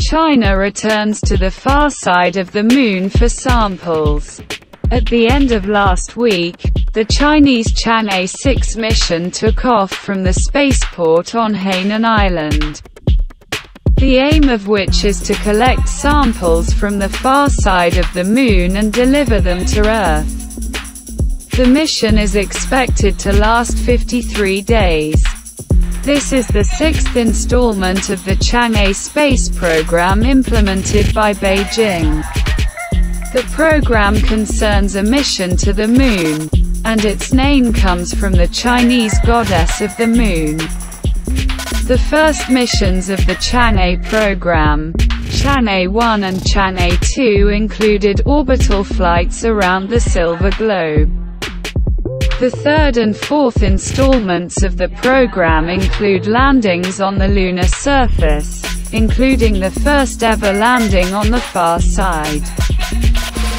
China returns to the far side of the Moon for samples. At the end of last week, the Chinese Chang'e 6 mission took off from the spaceport on Hainan Island. The aim of which is to collect samples from the far side of the Moon and deliver them to Earth. The mission is expected to last 53 days. This is the sixth installment of the Chang'e space program implemented by Beijing. The program concerns a mission to the Moon, and its name comes from the Chinese goddess of the Moon. The first missions of the Chang'e program, Chang'e 1 and Chang'e 2 included orbital flights around the Silver Globe. The third and fourth installments of the program include landings on the lunar surface, including the first ever landing on the far side.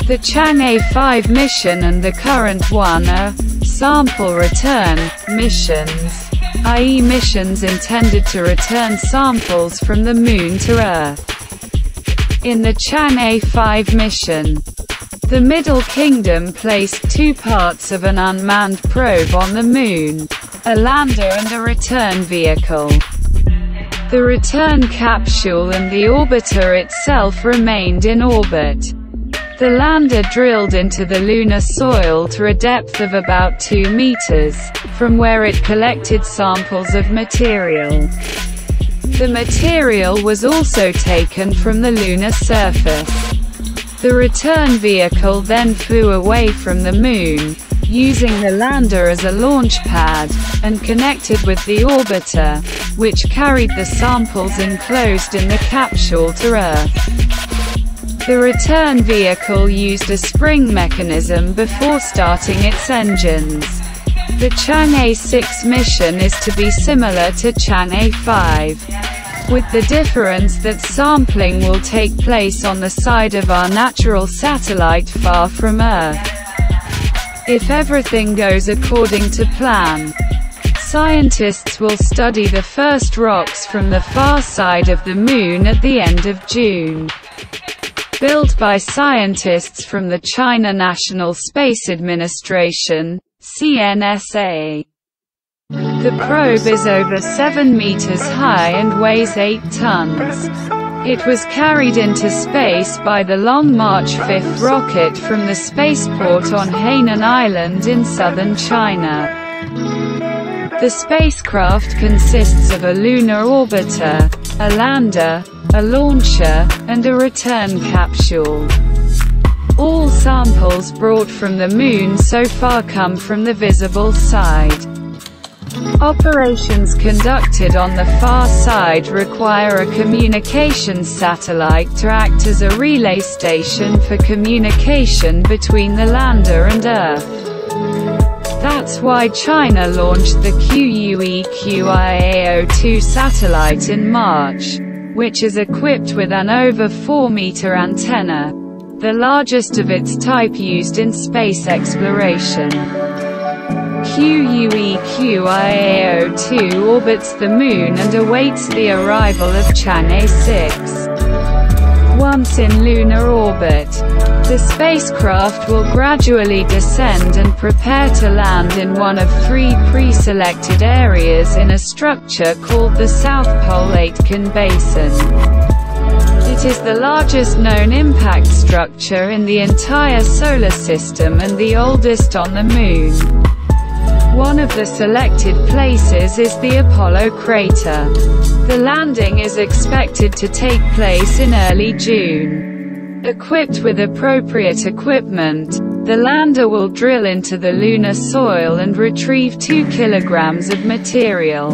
The Chang'e 5 mission and the current one are sample return missions, i.e. missions intended to return samples from the Moon to Earth. In the Chang'e 5 mission, the Middle Kingdom placed two parts of an unmanned probe on the Moon, a lander and a return vehicle. The return capsule and the orbiter itself remained in orbit. The lander drilled into the lunar soil to a depth of about 2 meters, from where it collected samples of material. The material was also taken from the lunar surface. The return vehicle then flew away from the Moon, using the lander as a launch pad, and connected with the orbiter, which carried the samples enclosed in the capsule to Earth. The return vehicle used a spring mechanism before starting its engines. The Chang'e 6 mission is to be similar to Chang'e 5 with the difference that sampling will take place on the side of our natural satellite far from Earth. If everything goes according to plan, scientists will study the first rocks from the far side of the Moon at the end of June. Built by scientists from the China National Space Administration, CNSA. The probe is over 7 meters high and weighs 8 tons. It was carried into space by the Long March 5 rocket from the spaceport on Hainan Island in southern China. The spacecraft consists of a lunar orbiter, a lander, a launcher, and a return capsule. All samples brought from the Moon so far come from the visible side. Operations conducted on the far side require a communications satellite to act as a relay station for communication between the lander and Earth. That's why China launched the QUEQIAO-2 satellite in March, which is equipped with an over 4-meter antenna, the largest of its type used in space exploration. QUEQIAO-2 orbits the Moon and awaits the arrival of Chang'e 6. Once in lunar orbit, the spacecraft will gradually descend and prepare to land in one of three pre-selected areas in a structure called the South Pole Aitken Basin. It is the largest known impact structure in the entire Solar System and the oldest on the Moon. One of the selected places is the Apollo crater. The landing is expected to take place in early June. Equipped with appropriate equipment, the lander will drill into the lunar soil and retrieve 2 kilograms of material.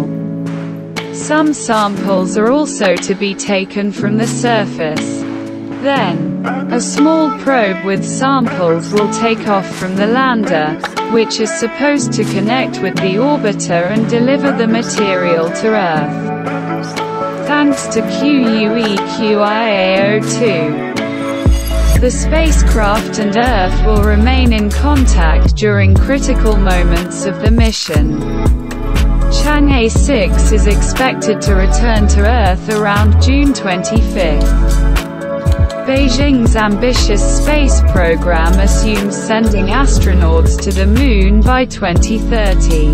Some samples are also to be taken from the surface. Then, a small probe with samples will take off from the lander, which is supposed to connect with the orbiter and deliver the material to Earth. Thanks to QUEQIAO2. The spacecraft and Earth will remain in contact during critical moments of the mission. Chang'e 6 is expected to return to Earth around June 25. Beijing's ambitious space program assumes sending astronauts to the Moon by 2030.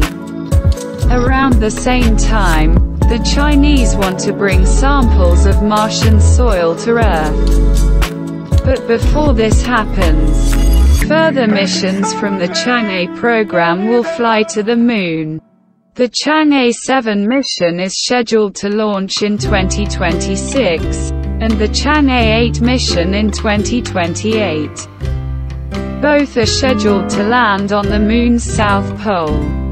Around the same time, the Chinese want to bring samples of Martian soil to Earth. But before this happens, further missions from the Chang'e program will fly to the Moon. The Chang'e 7 mission is scheduled to launch in 2026, and the Chang'e 8 mission in 2028. Both are scheduled to land on the Moon's south pole.